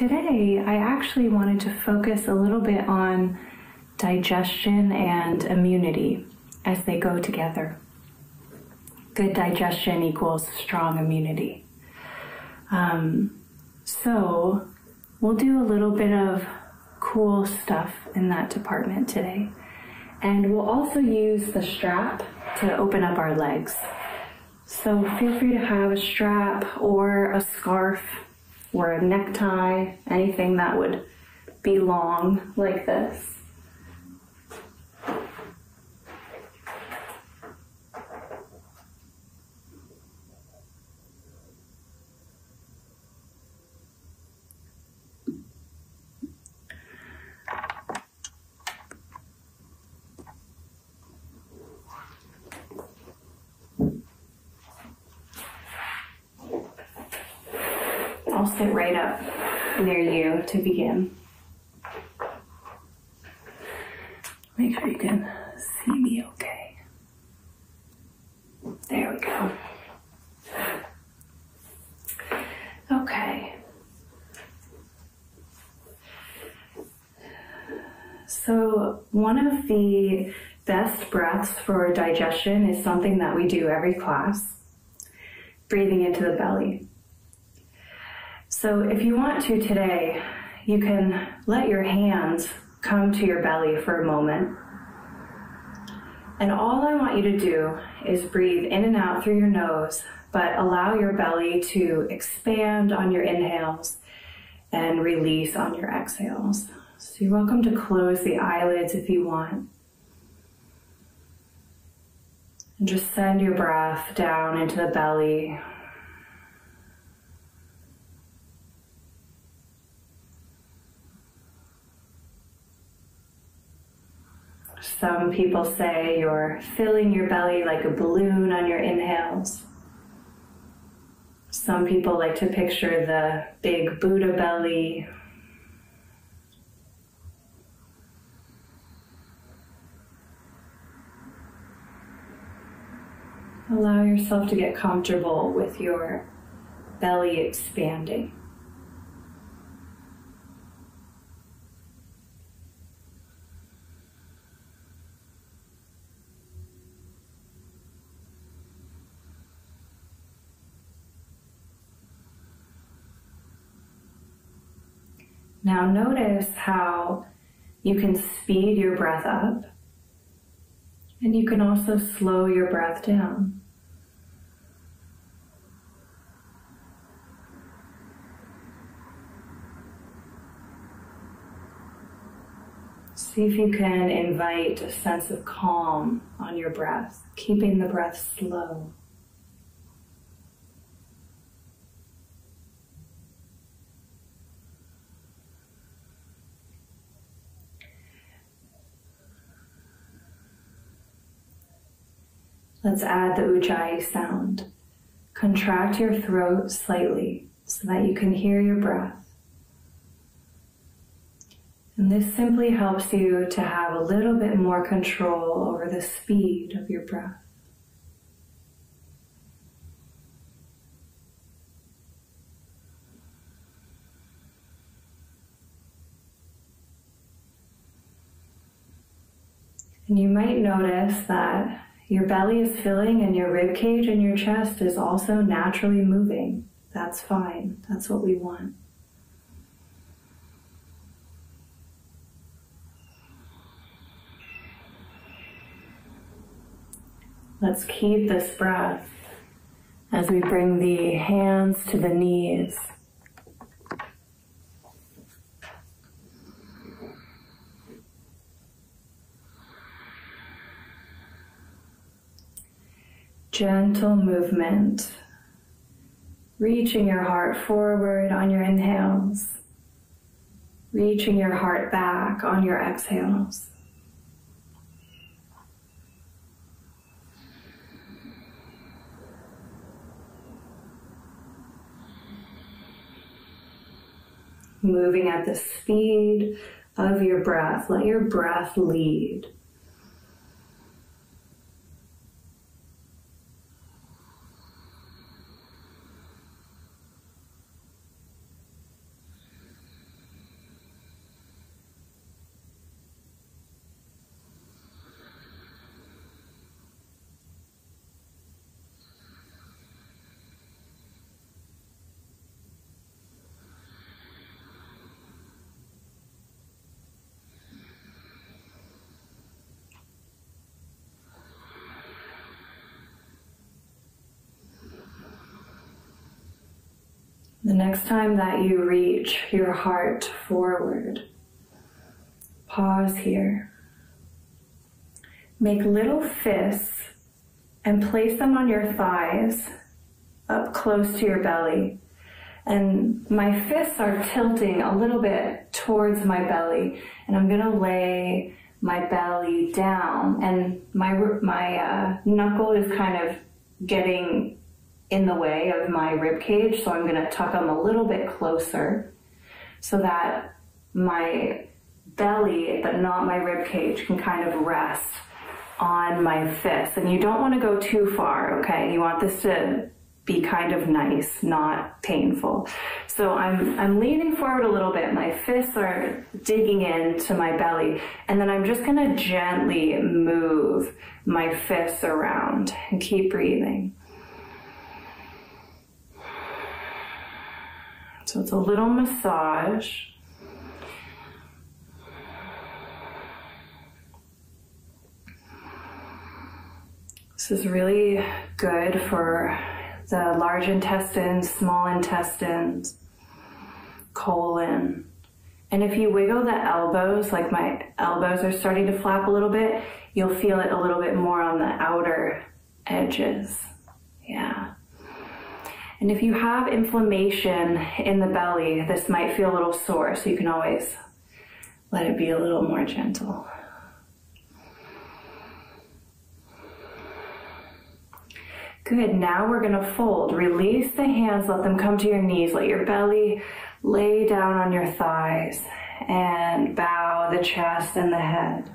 Today I actually wanted to focus a little bit on digestion and immunity as they go together. Good digestion equals strong immunity. Um, so, we'll do a little bit of cool stuff in that department today. And we'll also use the strap to open up our legs. So feel free to have a strap or a scarf or a necktie, anything that would be long like this. I'll sit right up near you to begin. Make sure you can see me okay. There we go. Okay. So, one of the best breaths for digestion is something that we do every class breathing into the belly. So if you want to today, you can let your hands come to your belly for a moment. And all I want you to do is breathe in and out through your nose, but allow your belly to expand on your inhales and release on your exhales. So you're welcome to close the eyelids if you want. And just send your breath down into the belly, Some people say you're filling your belly like a balloon on your inhales. Some people like to picture the big Buddha belly. Allow yourself to get comfortable with your belly expanding. Now notice how you can speed your breath up and you can also slow your breath down. See if you can invite a sense of calm on your breath, keeping the breath slow. Let's add the ujjayi sound. Contract your throat slightly so that you can hear your breath. And this simply helps you to have a little bit more control over the speed of your breath. And you might notice that your belly is filling and your rib cage and your chest is also naturally moving. That's fine. That's what we want. Let's keep this breath as we bring the hands to the knees. Gentle movement, reaching your heart forward on your inhales, reaching your heart back on your exhales. Moving at the speed of your breath. Let your breath lead. The next time that you reach your heart forward, pause here. Make little fists and place them on your thighs up close to your belly. And my fists are tilting a little bit towards my belly, and I'm gonna lay my belly down, and my my uh, knuckle is kind of getting in the way of my rib cage, so I'm going to tuck them a little bit closer so that my belly, but not my rib cage, can kind of rest on my fist. And you don't want to go too far, okay? You want this to be kind of nice, not painful. So I'm, I'm leaning forward a little bit. My fists are digging into my belly. And then I'm just going to gently move my fists around and keep breathing. So it's a little massage. This is really good for the large intestines, small intestines, colon. And if you wiggle the elbows, like my elbows are starting to flap a little bit, you'll feel it a little bit more on the outer edges. Yeah. And if you have inflammation in the belly, this might feel a little sore, so you can always let it be a little more gentle. Good, now we're gonna fold. Release the hands, let them come to your knees. Let your belly lay down on your thighs and bow the chest and the head.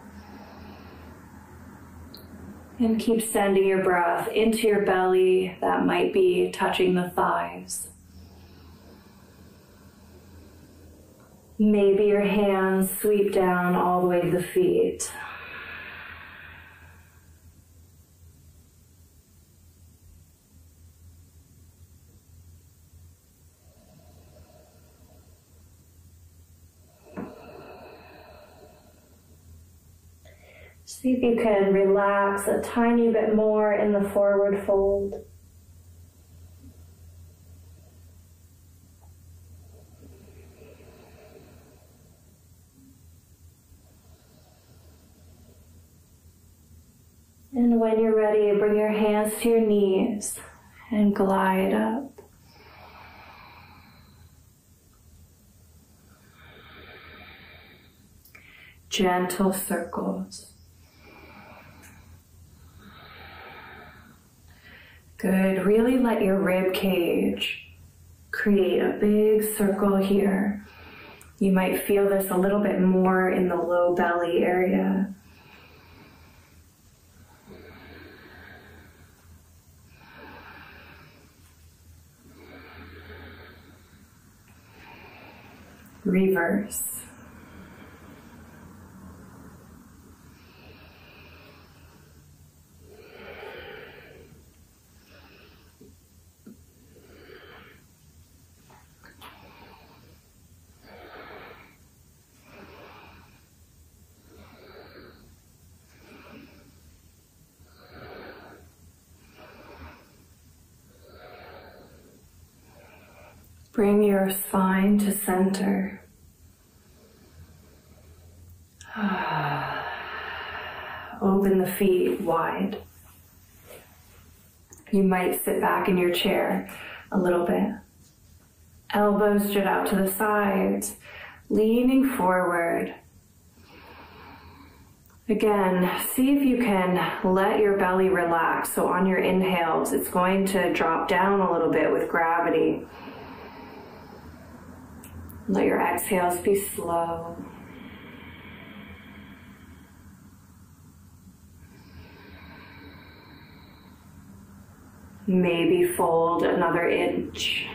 And keep sending your breath into your belly that might be touching the thighs. Maybe your hands sweep down all the way to the feet. See if you can relax a tiny bit more in the forward fold. And when you're ready, bring your hands to your knees and glide up. Gentle circles. Good. Really let your rib cage create a big circle here. You might feel this a little bit more in the low belly area. Reverse. Bring your spine to center. Open the feet wide. You might sit back in your chair a little bit. Elbows straight out to the sides, leaning forward. Again, see if you can let your belly relax. So on your inhales, it's going to drop down a little bit with gravity. Let your exhales be slow. Maybe fold another inch.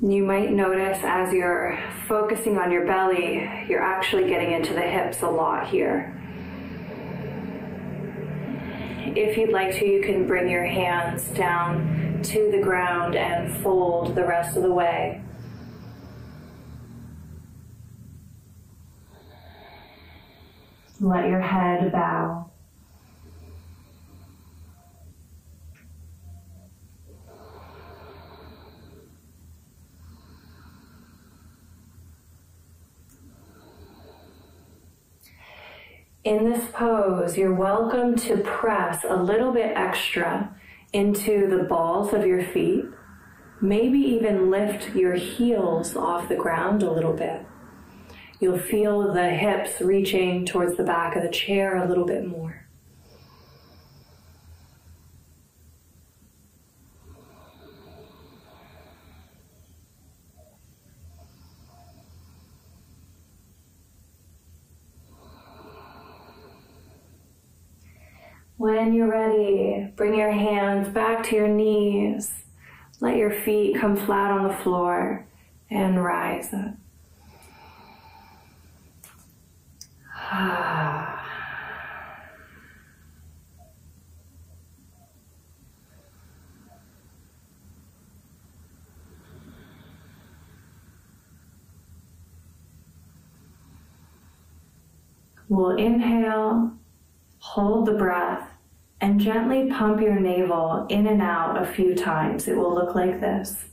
You might notice as you're focusing on your belly, you're actually getting into the hips a lot here if you'd like to, you can bring your hands down to the ground and fold the rest of the way. Let your head bow. In this pose, you're welcome to press a little bit extra into the balls of your feet. Maybe even lift your heels off the ground a little bit. You'll feel the hips reaching towards the back of the chair a little bit more. When you're ready, bring your hands back to your knees. Let your feet come flat on the floor and rise up. We'll inhale, hold the breath, and gently pump your navel in and out a few times. It will look like this.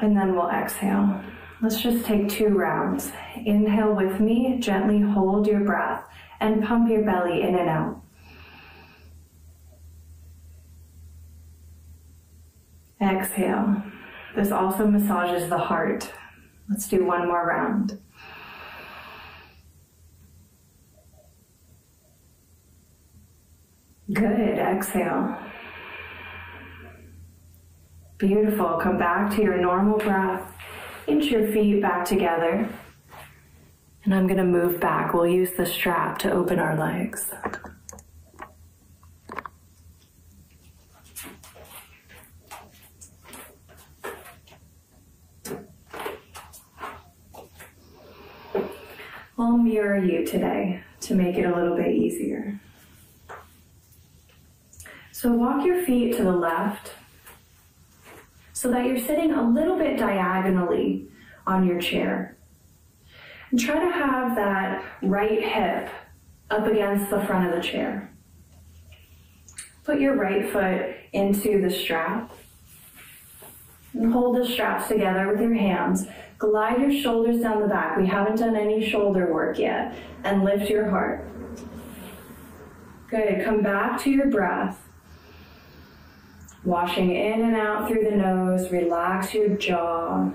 And then we'll exhale. Let's just take two rounds. Inhale with me, gently hold your breath and pump your belly in and out. Exhale. This also massages the heart. Let's do one more round. Good. Exhale. Beautiful. Come back to your normal breath. Inch your feet back together. And I'm going to move back. We'll use the strap to open our legs. I'll mirror you today to make it a little bit easier. So walk your feet to the left so that you're sitting a little bit diagonally on your chair. And try to have that right hip up against the front of the chair. Put your right foot into the strap and hold the straps together with your hands. Glide your shoulders down the back. We haven't done any shoulder work yet. And lift your heart. Good. Come back to your breath. Washing in and out through the nose, relax your jaw.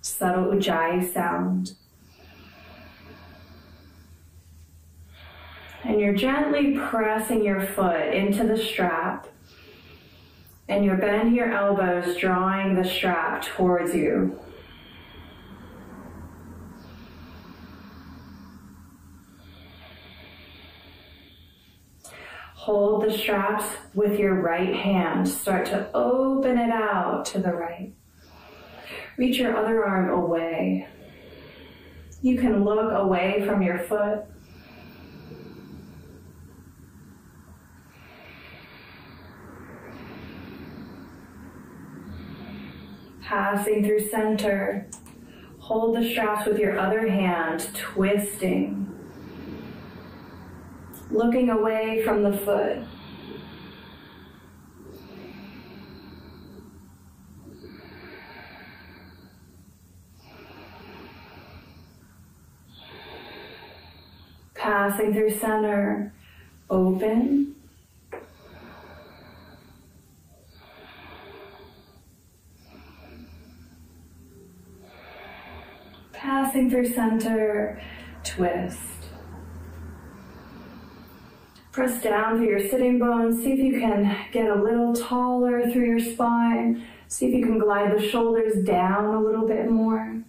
Subtle ujjayi sound. And you're gently pressing your foot into the strap. And you're bending your elbows, drawing the strap towards you. Hold the straps with your right hand. Start to open it out to the right. Reach your other arm away. You can look away from your foot. Passing through center. Hold the straps with your other hand, twisting looking away from the foot. Passing through center, open. Passing through center, twist. Press down through your sitting bones. See if you can get a little taller through your spine. See if you can glide the shoulders down a little bit more.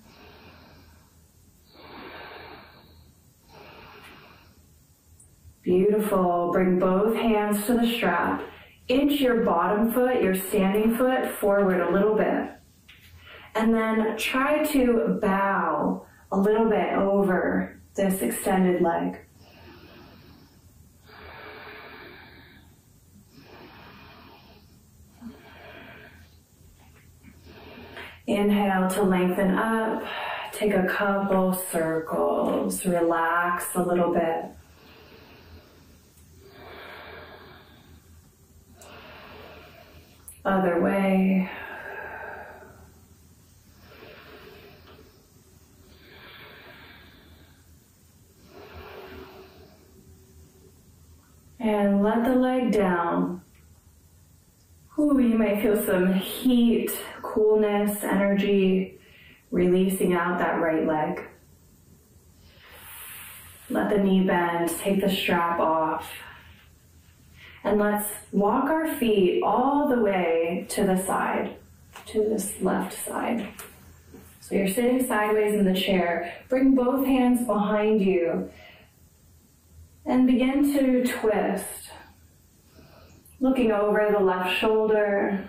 Beautiful. Bring both hands to the strap. Inch your bottom foot, your standing foot, forward a little bit. And then try to bow a little bit over this extended leg. Inhale to lengthen up. Take a couple circles. Relax a little bit. Other way. And let the leg down. Ooh, you might feel some heat, coolness, energy releasing out that right leg. Let the knee bend, take the strap off. And let's walk our feet all the way to the side, to this left side. So you're sitting sideways in the chair. Bring both hands behind you and begin to twist. Looking over the left shoulder.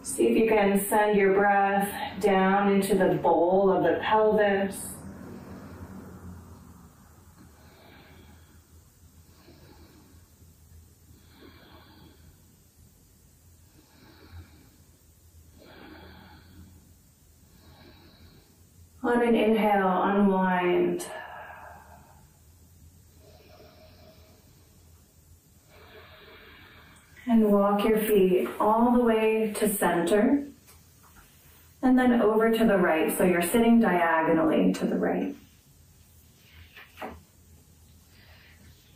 See if you can send your breath down into the bowl of the pelvis. On an inhale, unwind. And walk your feet all the way to center. And then over to the right. So you're sitting diagonally to the right.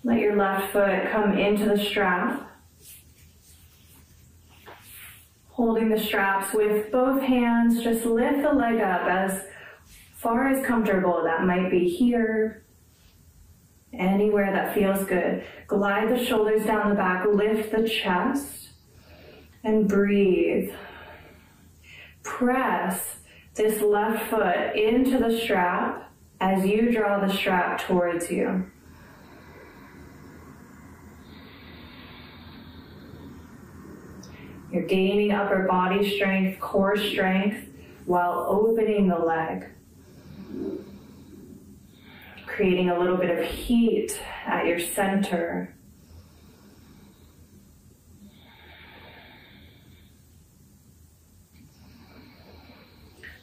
Let your left foot come into the strap. Holding the straps with both hands, just lift the leg up as far as comfortable. That might be here, anywhere that feels good. Glide the shoulders down the back, lift the chest, and breathe. Press this left foot into the strap as you draw the strap towards you. You're gaining upper body strength, core strength, while opening the leg creating a little bit of heat at your center.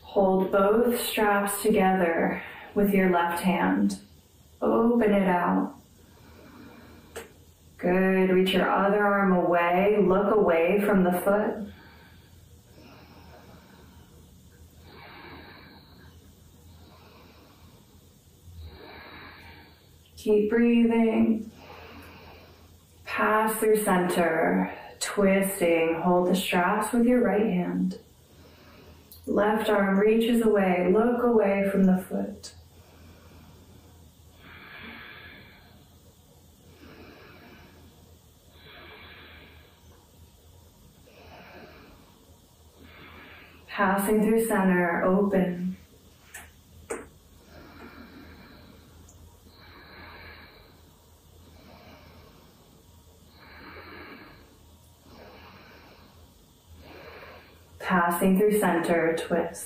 Hold both straps together with your left hand. Open it out. Good. Reach your other arm away. Look away from the foot. Keep breathing. Pass through center, twisting. Hold the straps with your right hand. Left arm reaches away. Look away from the foot. Passing through center, open. Passing through center, twist.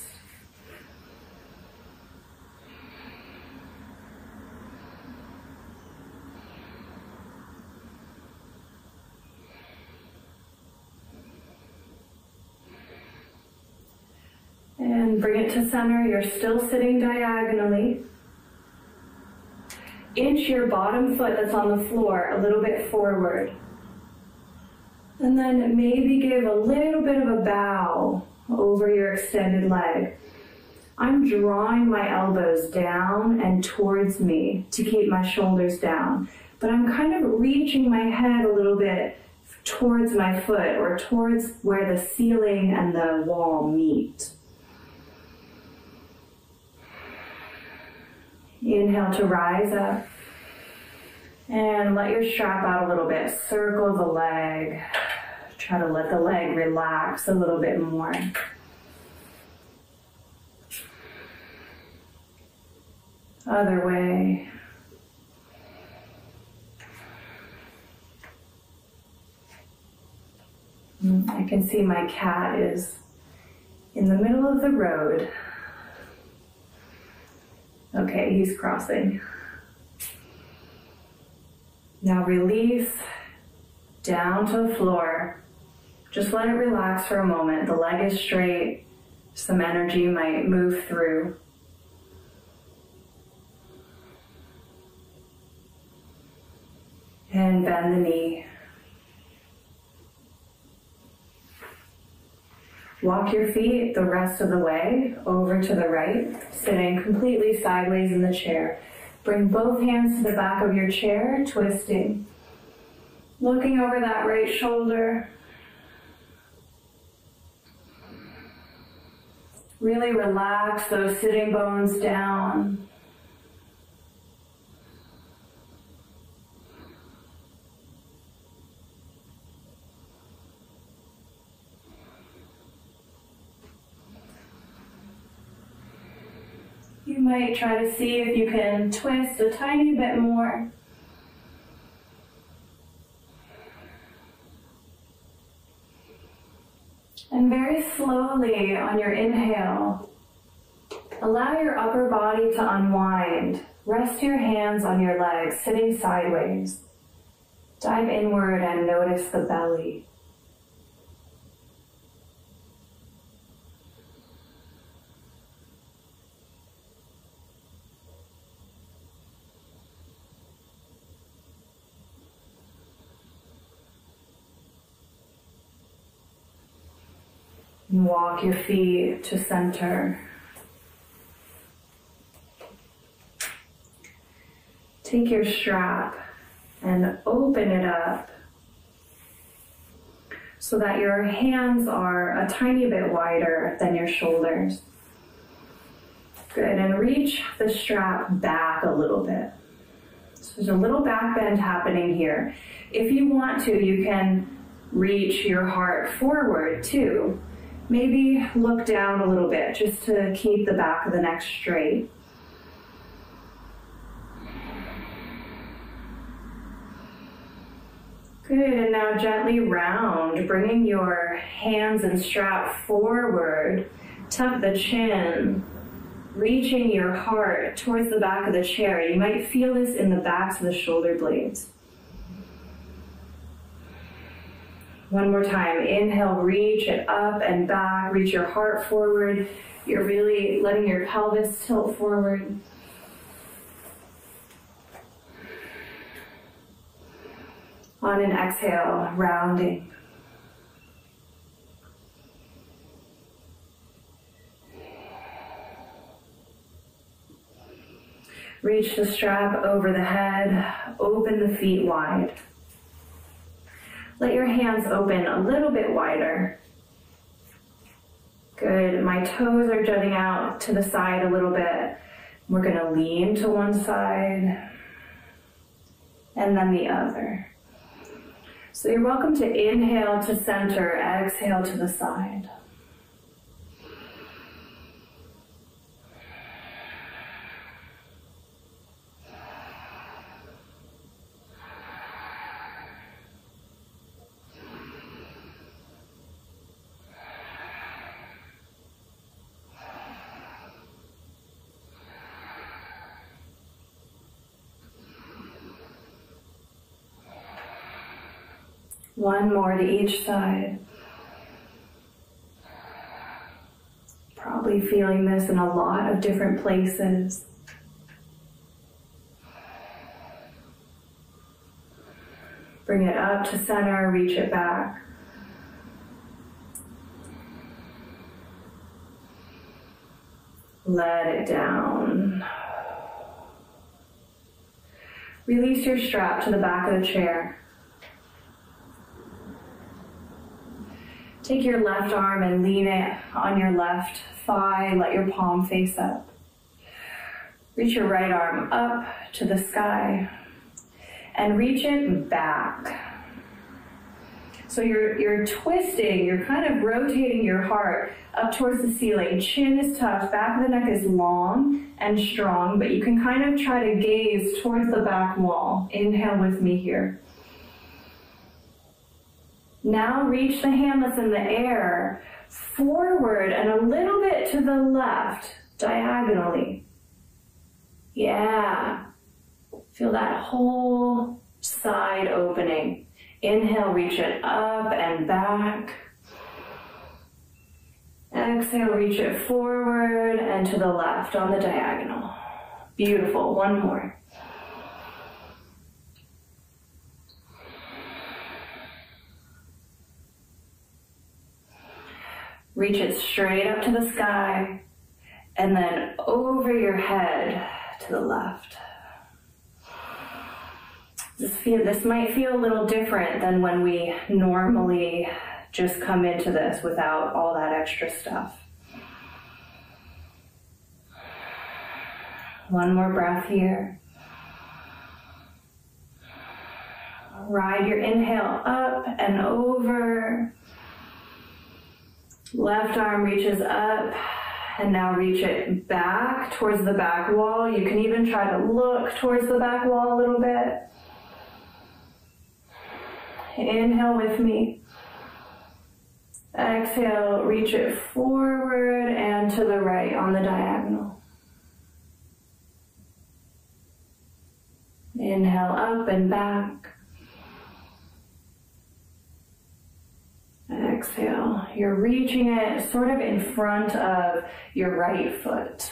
And bring it to center. You're still sitting diagonally. Inch your bottom foot that's on the floor a little bit forward. And then maybe give a little bit of a bow over your extended leg. I'm drawing my elbows down and towards me to keep my shoulders down, but I'm kind of reaching my head a little bit towards my foot or towards where the ceiling and the wall meet. Inhale to rise up and let your strap out a little bit. Circle the leg. Try to let the leg relax a little bit more. Other way. Mm, I can see my cat is in the middle of the road. Okay, he's crossing. Now release down to the floor. Just let it relax for a moment. The leg is straight. Some energy might move through. And bend the knee. Walk your feet the rest of the way over to the right, sitting completely sideways in the chair. Bring both hands to the back of your chair, twisting. Looking over that right shoulder. Really relax those sitting bones down. Might try to see if you can twist a tiny bit more. And very slowly on your inhale, allow your upper body to unwind. Rest your hands on your legs, sitting sideways. Dive inward and notice the belly. Walk your feet to center. Take your strap and open it up so that your hands are a tiny bit wider than your shoulders. Good, and reach the strap back a little bit. So there's a little back bend happening here. If you want to, you can reach your heart forward too maybe look down a little bit just to keep the back of the neck straight. Good, and now gently round, bringing your hands and strap forward, tuck the chin, reaching your heart towards the back of the chair. You might feel this in the backs of the shoulder blades. One more time. Inhale, reach it up and back. Reach your heart forward. You're really letting your pelvis tilt forward. On an exhale, rounding. Reach the strap over the head, open the feet wide. Let your hands open a little bit wider. Good. My toes are jutting out to the side a little bit. We're going to lean to one side and then the other. So you're welcome to inhale to center, exhale to the side. One more to each side. Probably feeling this in a lot of different places. Bring it up to center, reach it back. Let it down. Release your strap to the back of the chair. Take your left arm and lean it on your left thigh. Let your palm face up. Reach your right arm up to the sky and reach it back. So you're, you're twisting, you're kind of rotating your heart up towards the ceiling. Chin is tucked, back of the neck is long and strong, but you can kind of try to gaze towards the back wall. Inhale with me here. Now reach the hand that's in the air forward and a little bit to the left, diagonally. Yeah. Feel that whole side opening. Inhale, reach it up and back. Exhale, reach it forward and to the left on the diagonal. Beautiful. One more. Reach it straight up to the sky and then over your head to the left. This, feel, this might feel a little different than when we normally just come into this without all that extra stuff. One more breath here. Ride your inhale up and over. Left arm reaches up and now reach it back towards the back wall. You can even try to look towards the back wall a little bit. Inhale with me. Exhale, reach it forward and to the right on the diagonal. Inhale up and back. Exhale, you're reaching it sort of in front of your right foot.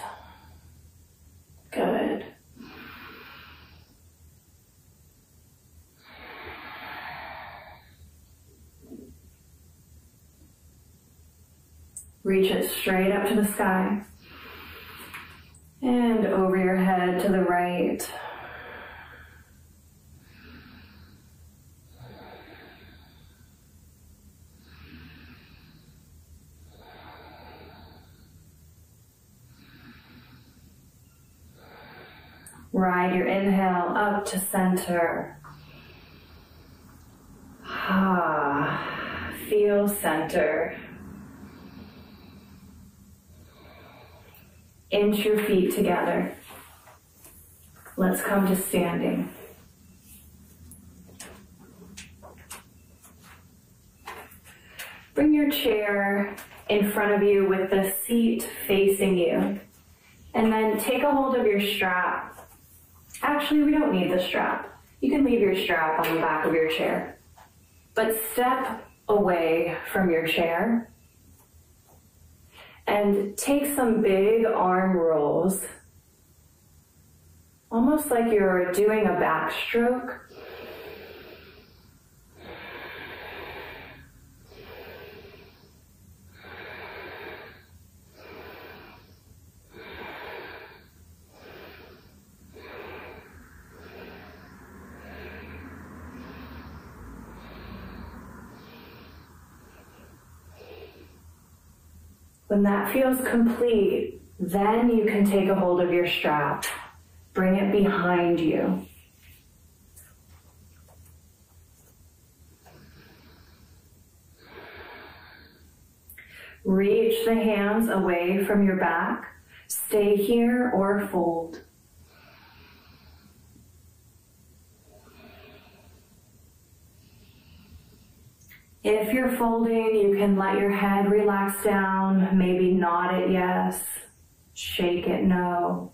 Good. Reach it straight up to the sky and over your head to the right. Ride your inhale up to center. Ah, feel center. Inch your feet together. Let's come to standing. Bring your chair in front of you with the seat facing you. And then take a hold of your strap. Actually, we don't need the strap. You can leave your strap on the back of your chair. But step away from your chair and take some big arm rolls, almost like you're doing a backstroke. When that feels complete, then you can take a hold of your strap. Bring it behind you. Reach the hands away from your back. Stay here or fold. If you're folding, you can let your head relax down, maybe nod it yes, shake it no.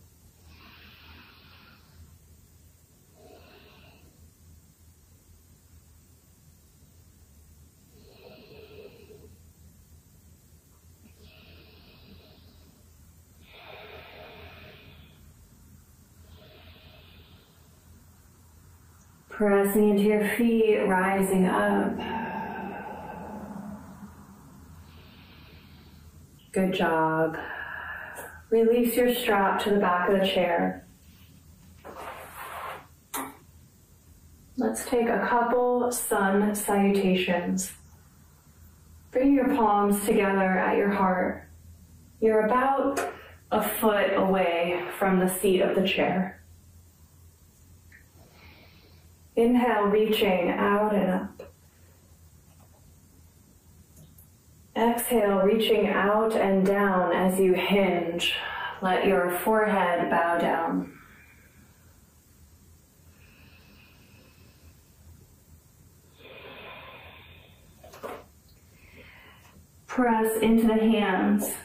Pressing into your feet, rising up. Good job. Release your strap to the back of the chair. Let's take a couple sun salutations. Bring your palms together at your heart. You're about a foot away from the seat of the chair. Inhale, reaching out and up. Exhale, reaching out and down as you hinge. Let your forehead bow down. Press into the hands,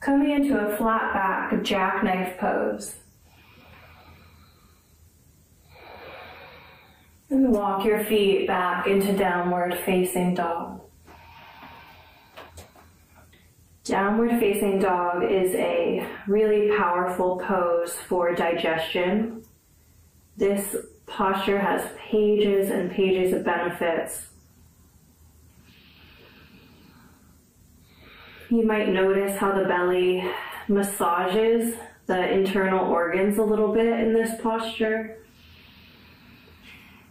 coming into a flat back jackknife pose. And walk your feet back into downward facing dog. Downward facing dog is a really powerful pose for digestion. This posture has pages and pages of benefits. You might notice how the belly massages the internal organs a little bit in this posture.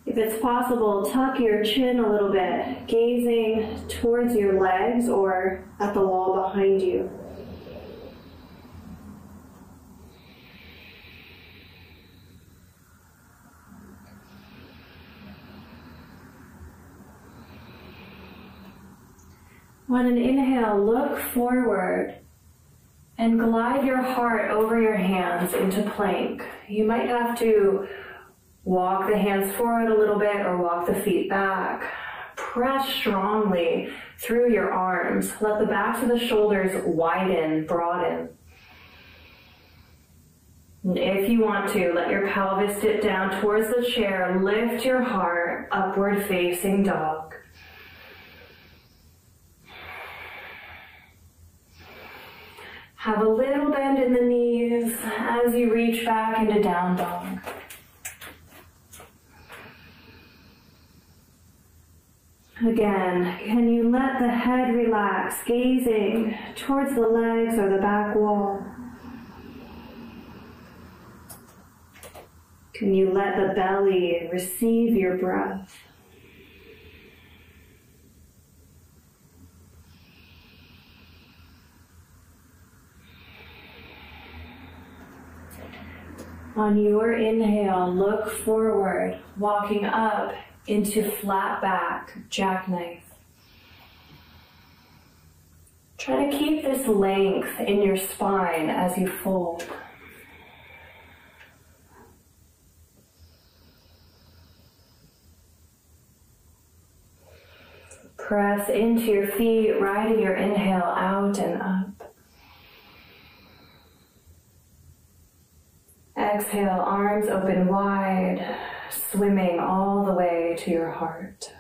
If it's possible, tuck your chin a little bit, gazing towards your legs or at the wall behind you. On an inhale, look forward and glide your heart over your hands into plank. You might have to walk the hands forward a little bit or walk the feet back. Press strongly through your arms. Let the backs of the shoulders widen, broaden. If you want to, let your pelvis dip down towards the chair. Lift your heart upward facing dog. Have a little bend in the knees as you reach back into down dog. Again, can you let the head relax, gazing towards the legs or the back wall? Can you let the belly receive your breath? On your inhale, look forward, walking up into flat back, jackknife. Try to keep this length in your spine as you fold. Press into your feet, riding your inhale out and up. Exhale, arms open wide, swimming all the way to your heart.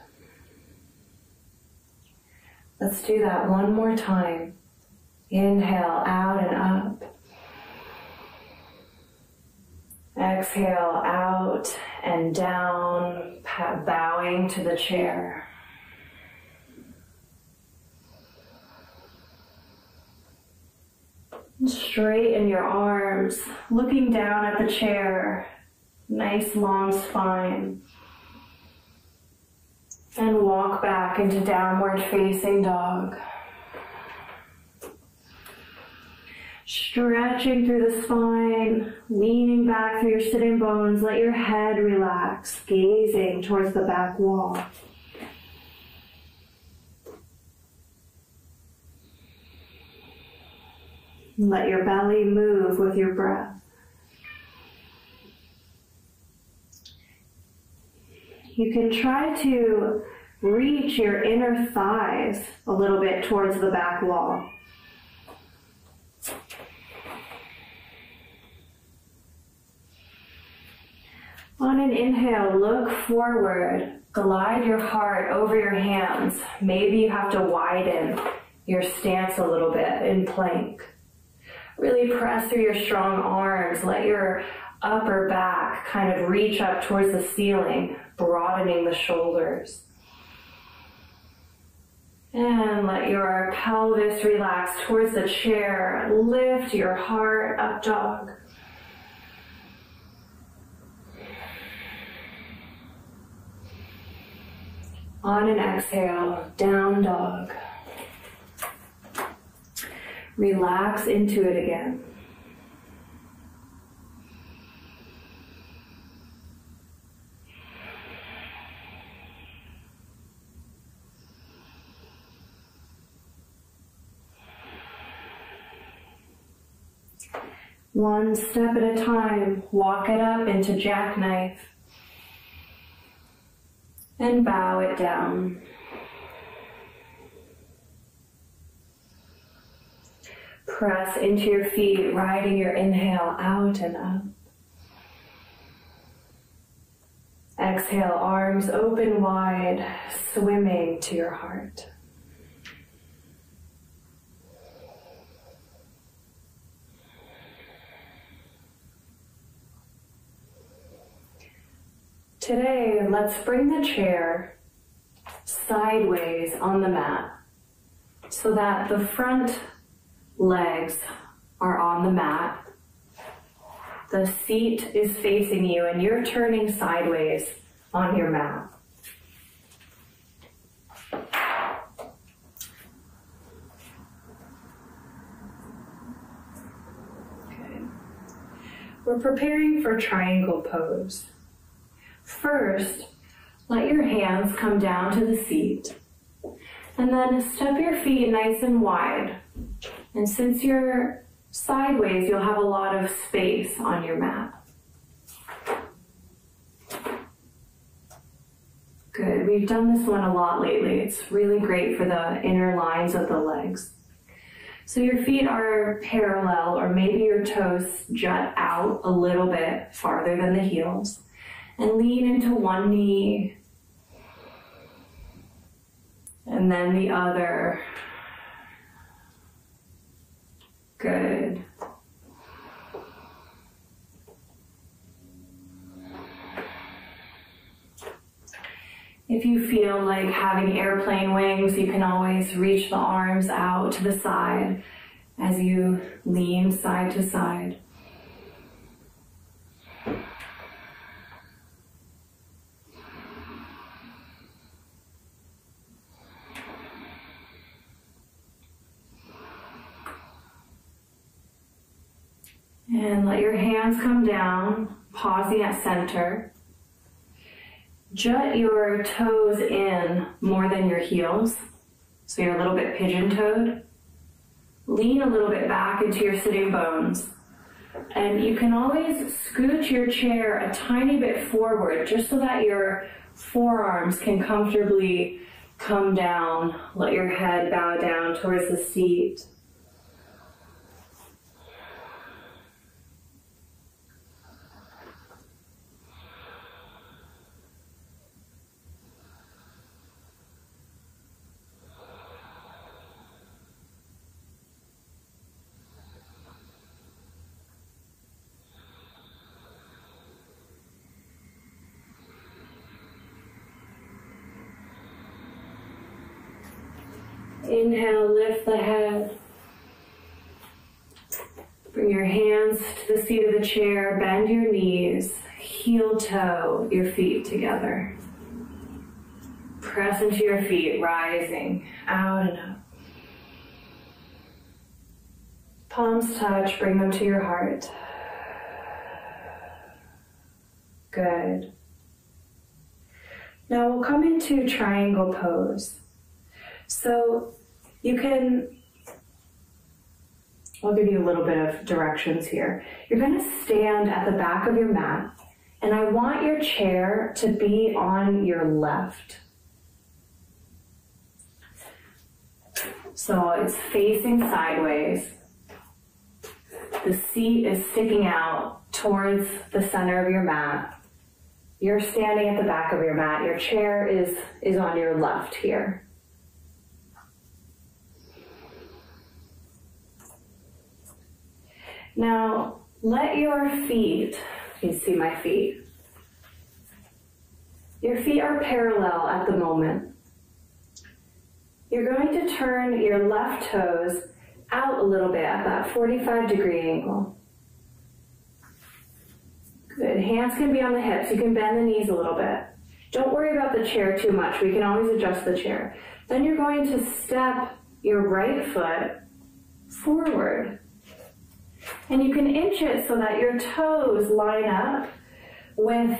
Let's do that one more time. Inhale out and up. Exhale out and down, bowing to the chair. Straighten your arms, looking down at the chair. Nice long spine. And walk back into downward facing dog. Stretching through the spine, leaning back through your sitting bones. Let your head relax, gazing towards the back wall. Let your belly move with your breath. You can try to reach your inner thighs a little bit towards the back wall. On an inhale, look forward. Glide your heart over your hands. Maybe you have to widen your stance a little bit in plank. Really press through your strong arms. Let your upper back kind of reach up towards the ceiling, broadening the shoulders. And let your pelvis relax towards the chair. Lift your heart up dog. On an exhale, down dog. Relax into it again. One step at a time, walk it up into jackknife and bow it down. Press into your feet, riding your inhale out and up. Exhale, arms open wide, swimming to your heart. Today, let's bring the chair sideways on the mat so that the front legs are on the mat. The seat is facing you and you're turning sideways on your mat. Okay. We're preparing for triangle pose. First, let your hands come down to the seat. And then step your feet nice and wide. And since you're sideways, you'll have a lot of space on your mat. Good. We've done this one a lot lately. It's really great for the inner lines of the legs. So your feet are parallel, or maybe your toes jut out a little bit farther than the heels. And lean into one knee and then the other. Good. If you feel like having airplane wings, you can always reach the arms out to the side as you lean side to side. And let your hands come down, pausing at center. Jut your toes in more than your heels, so you're a little bit pigeon toed. Lean a little bit back into your sitting bones. And you can always scooch your chair a tiny bit forward just so that your forearms can comfortably come down. Let your head bow down towards the seat. Inhale, lift the head. Bring your hands to the seat of the chair, bend your knees, heel toe your feet together. Press into your feet, rising out and up. Palms touch, bring them to your heart. Good. Now we'll come into triangle pose. So you can, I'll give you a little bit of directions here. You're going to stand at the back of your mat, and I want your chair to be on your left. So it's facing sideways. The seat is sticking out towards the center of your mat. You're standing at the back of your mat. Your chair is, is on your left here. Now, let your feet, you see my feet, your feet are parallel at the moment. You're going to turn your left toes out a little bit at that 45 degree angle. Good. Hands can be on the hips. You can bend the knees a little bit. Don't worry about the chair too much. We can always adjust the chair. Then you're going to step your right foot forward and you can inch it so that your toes line up with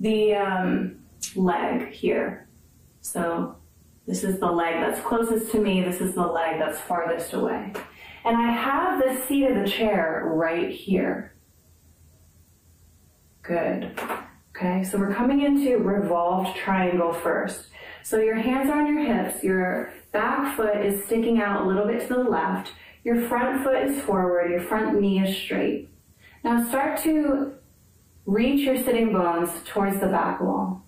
the um, leg here. So this is the leg that's closest to me. This is the leg that's farthest away. And I have the seat of the chair right here. Good. Okay, so we're coming into revolved triangle first. So your hands are on your hips, your back foot is sticking out a little bit to the left, your front foot is forward, your front knee is straight. Now start to reach your sitting bones towards the back wall.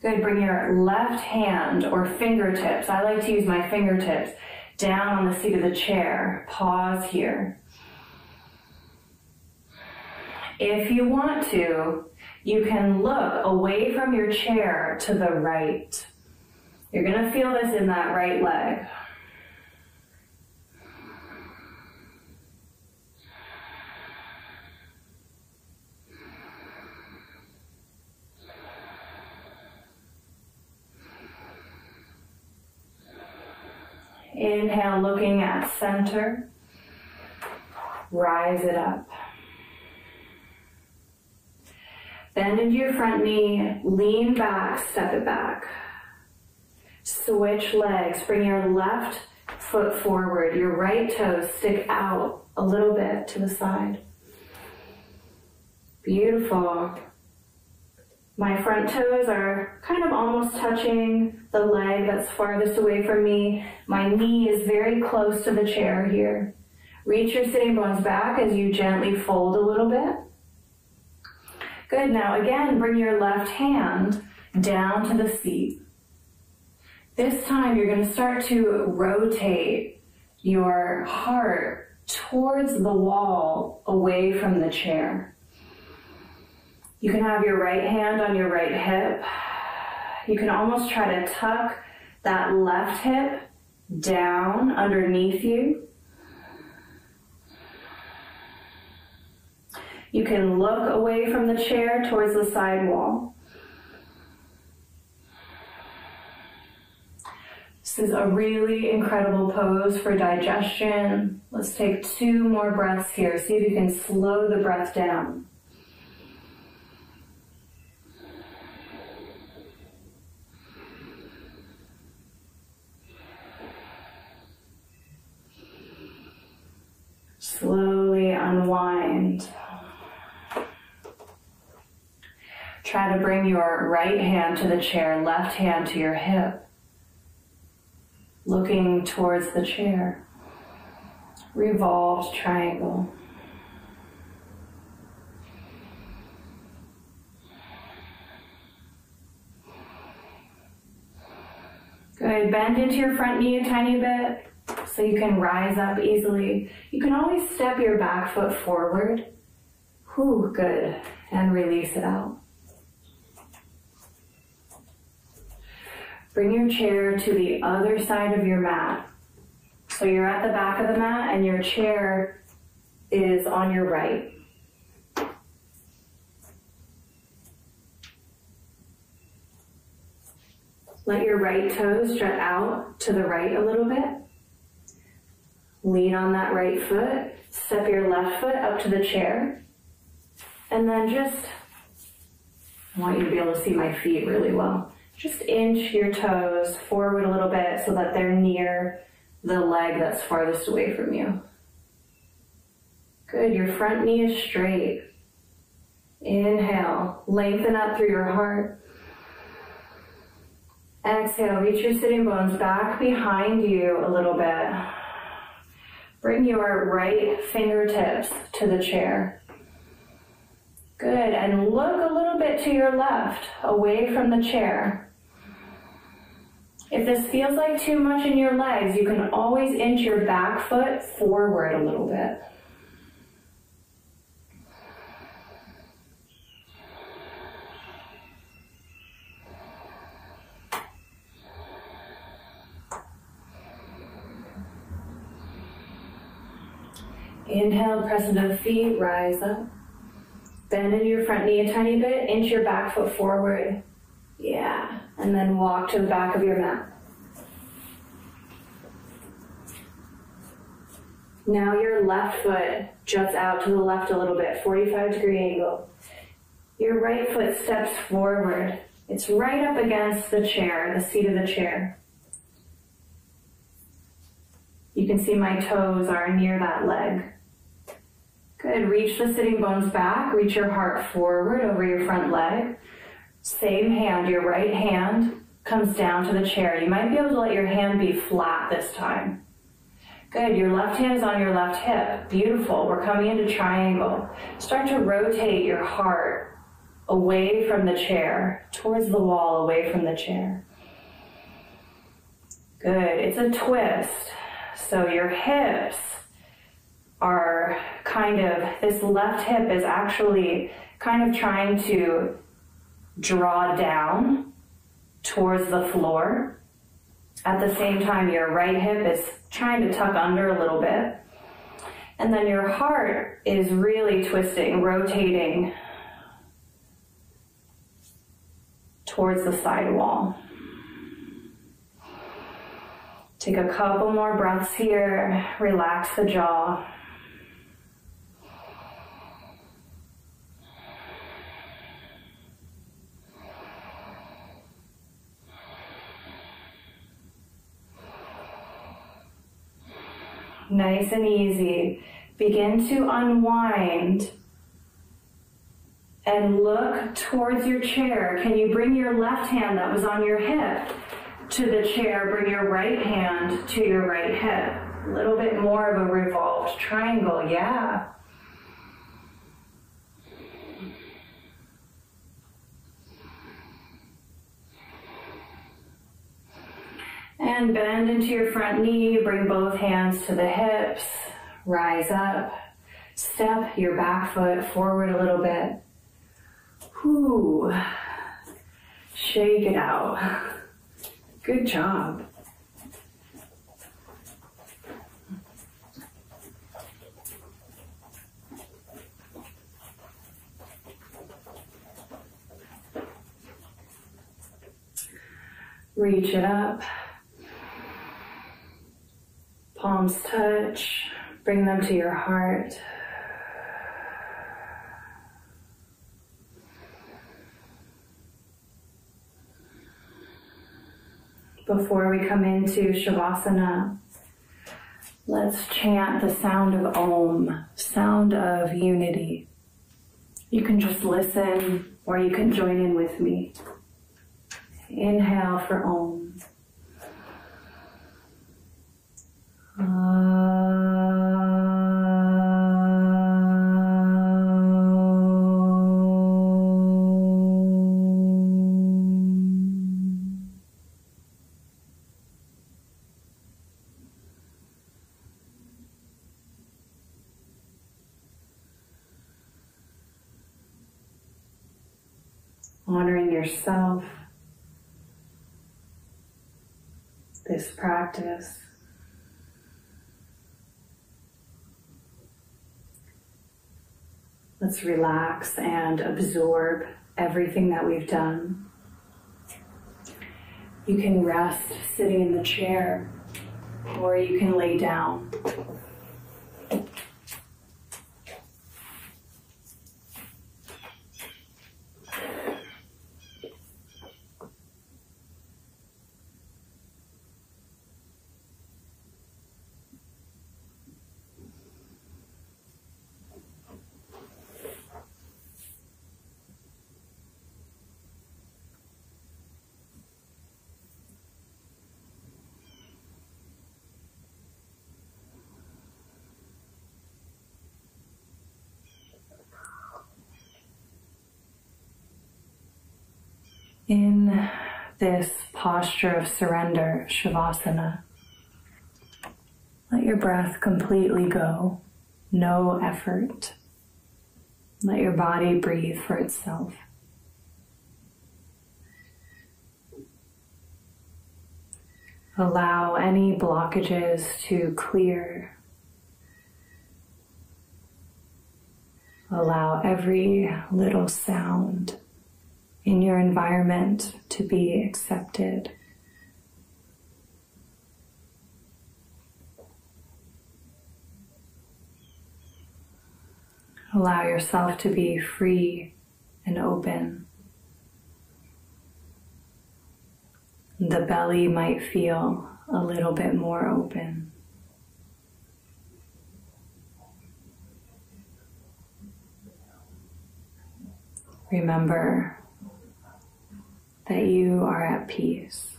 Good, bring your left hand or fingertips, I like to use my fingertips, down on the seat of the chair. Pause here. If you want to, you can look away from your chair to the right. You're going to feel this in that right leg. Inhale, looking at center. Rise it up. Bend into your front knee, lean back, step it back. Switch legs, bring your left foot forward, your right toes stick out a little bit to the side. Beautiful. My front toes are kind of almost touching the leg that's farthest away from me. My knee is very close to the chair here. Reach your sitting bones back as you gently fold a little bit. Good, now again, bring your left hand down to the seat. This time you're going to start to rotate your heart towards the wall away from the chair. You can have your right hand on your right hip. You can almost try to tuck that left hip down underneath you. You can look away from the chair towards the side wall. This is a really incredible pose for digestion. Let's take two more breaths here. See if you can slow the breath down. Slowly unwind. Try to bring your right hand to the chair, left hand to your hip, looking towards the chair. Revolved triangle. Good. Bend into your front knee a tiny bit so you can rise up easily. You can always step your back foot forward. Whew, good. And release it out. Bring your chair to the other side of your mat. So you're at the back of the mat and your chair is on your right. Let your right toes strut out to the right a little bit. Lean on that right foot. Step your left foot up to the chair. And then just, I want you to be able to see my feet really well. Just inch your toes forward a little bit so that they're near the leg that's farthest away from you. Good, your front knee is straight. Inhale, lengthen up through your heart. Exhale, reach your sitting bones back behind you a little bit. Bring your right fingertips to the chair. Good, and look a little bit to your left, away from the chair. If this feels like too much in your legs, you can always inch your back foot forward a little bit. Inhale, press into the feet, rise up. Bend into your front knee a tiny bit, inch your back foot forward. Yeah, and then walk to the back of your mat. Now your left foot juts out to the left a little bit, 45 degree angle. Your right foot steps forward. It's right up against the chair, the seat of the chair. You can see my toes are near that leg. Good. Reach the sitting bones back. Reach your heart forward over your front leg. Same hand, your right hand comes down to the chair. You might be able to let your hand be flat this time. Good. Your left hand is on your left hip. Beautiful. We're coming into triangle. Start to rotate your heart away from the chair, towards the wall, away from the chair. Good. It's a twist. So your hips are kind of, this left hip is actually kind of trying to draw down towards the floor. At the same time, your right hip is trying to tuck under a little bit. And then your heart is really twisting, rotating towards the side wall. Take a couple more breaths here. Relax the jaw. Nice and easy. Begin to unwind and look towards your chair. Can you bring your left hand that was on your hip to the chair? Bring your right hand to your right hip. A little bit more of a revolved triangle, yeah. And bend into your front knee, bring both hands to the hips, rise up, step your back foot forward a little bit. Whoo, shake it out. Good job. Reach it up. Palms touch, bring them to your heart. Before we come into Shavasana, let's chant the sound of Om, sound of unity. You can just listen or you can join in with me. Inhale for Om. Honoring yourself, this practice. Let's relax and absorb everything that we've done. You can rest sitting in the chair or you can lay down. In this posture of surrender, Shavasana, let your breath completely go, no effort. Let your body breathe for itself. Allow any blockages to clear. Allow every little sound in your environment to be accepted. Allow yourself to be free and open. The belly might feel a little bit more open. Remember that you are at peace.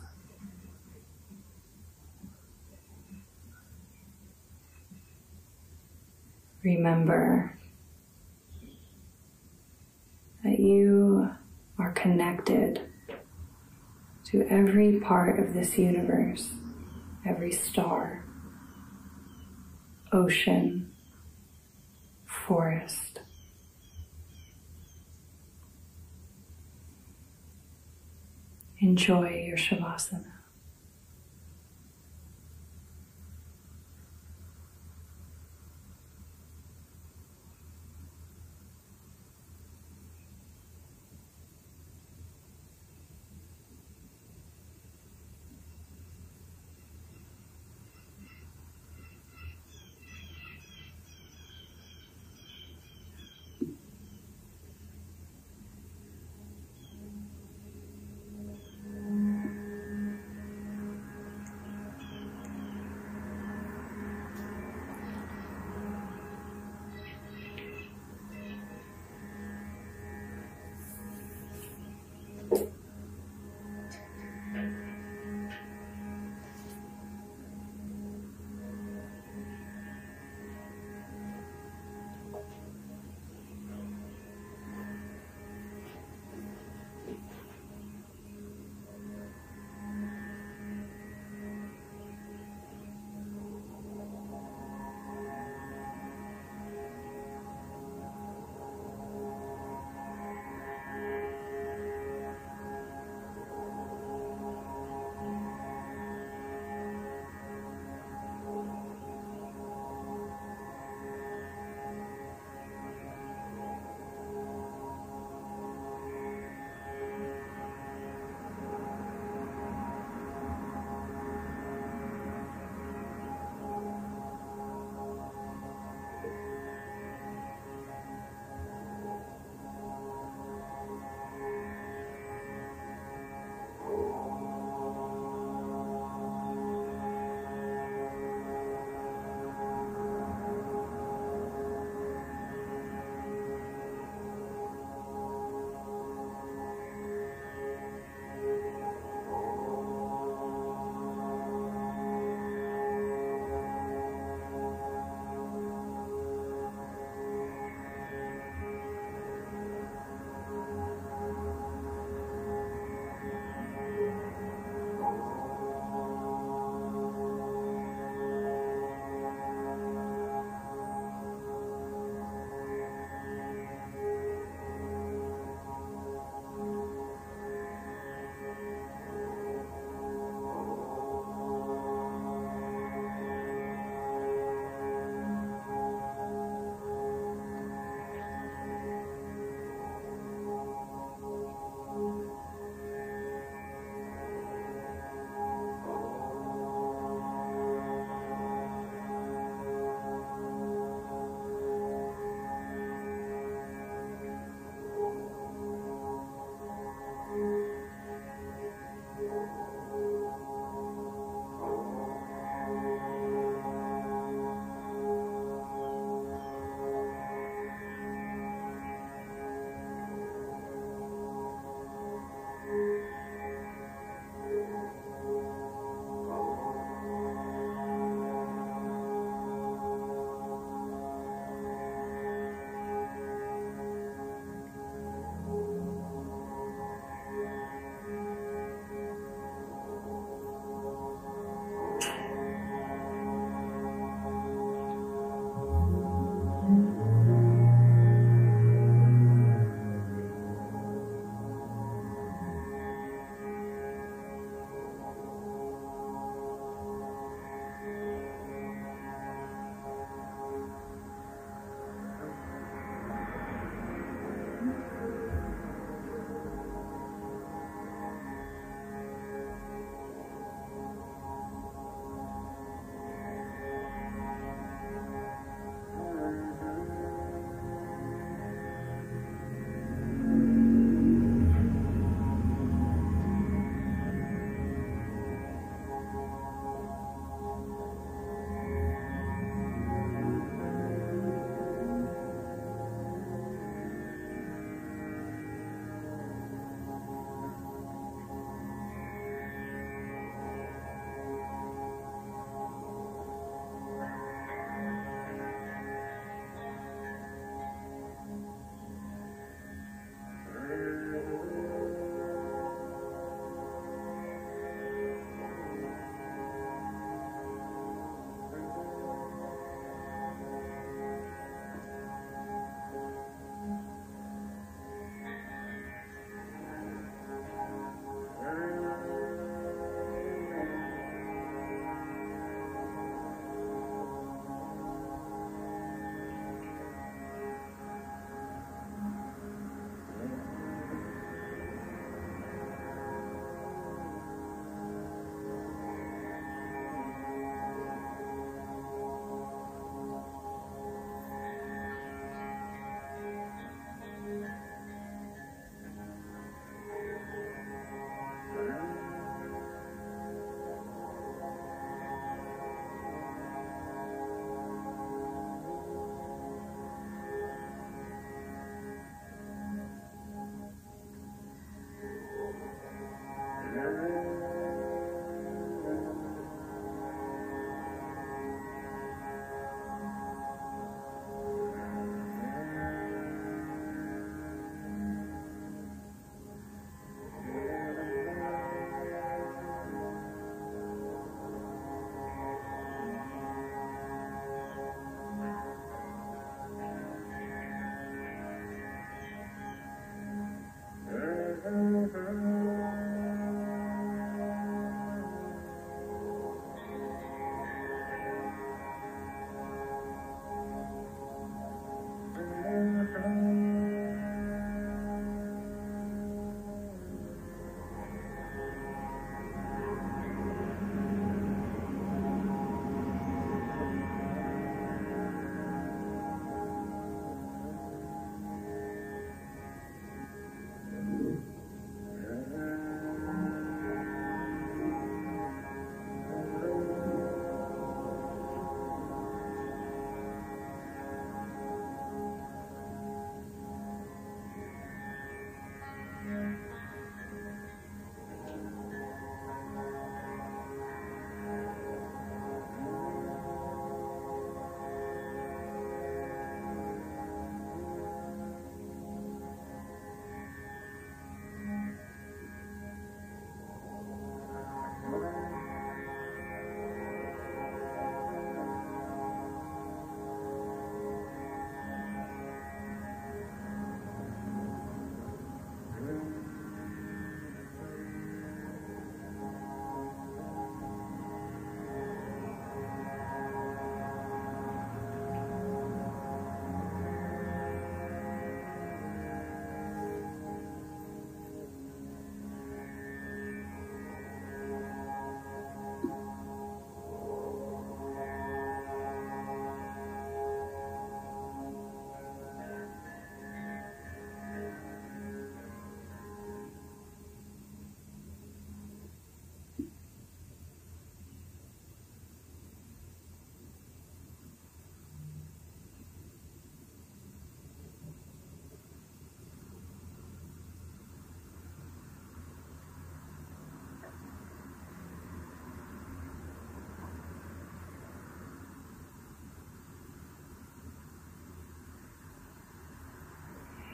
Remember that you are connected to every part of this universe, every star, ocean, forest. Enjoy your Shavasana.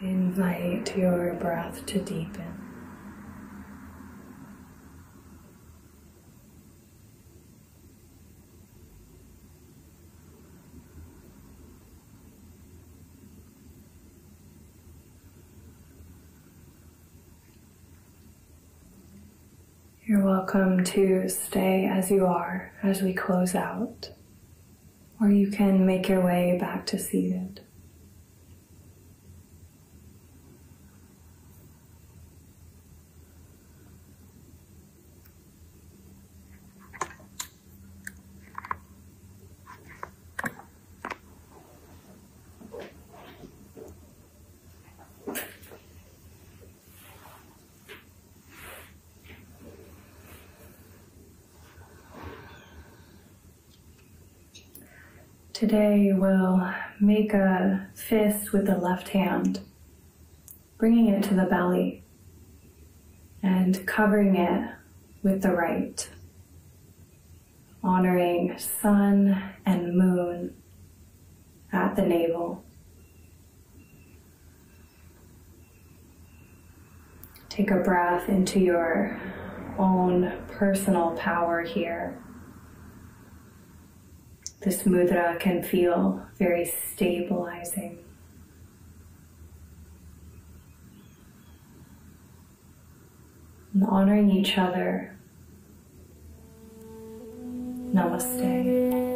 Invite your breath to deepen. You're welcome to stay as you are as we close out, or you can make your way back to seated. Today we'll make a fist with the left hand, bringing it to the belly and covering it with the right, honoring sun and moon at the navel. Take a breath into your own personal power here. This mudra can feel very stabilizing. And honoring each other. Namaste.